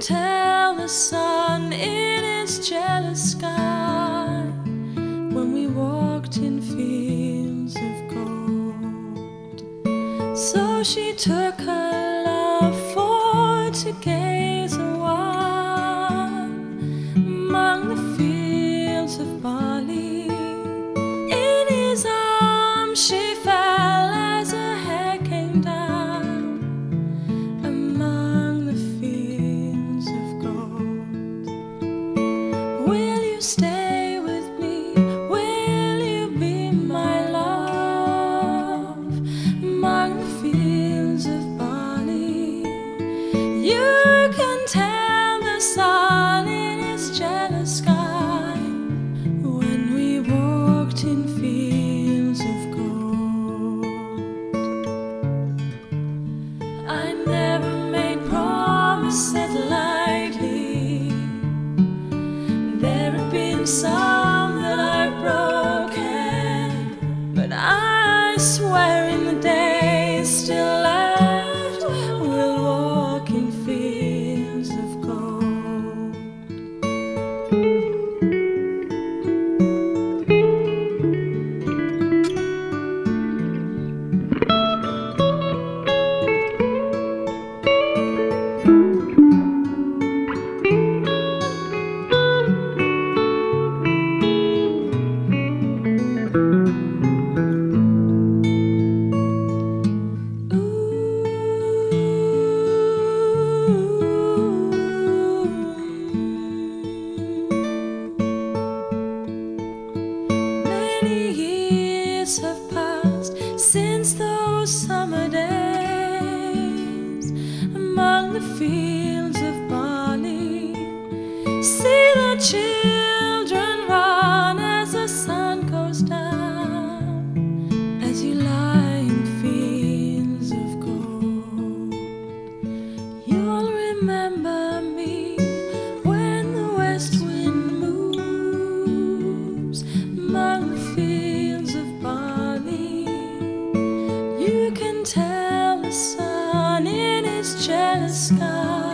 tell the sun in its jealous sky when we walked in fields of gold. So she took her love for to gaze stay some that I've broken, but I swear in the days still the fields of barley. See the children run as the sun goes down, as you lie in fields of gold. You'll remember me when the west wind moves among the fields of barley. You can tell the sun jealous sky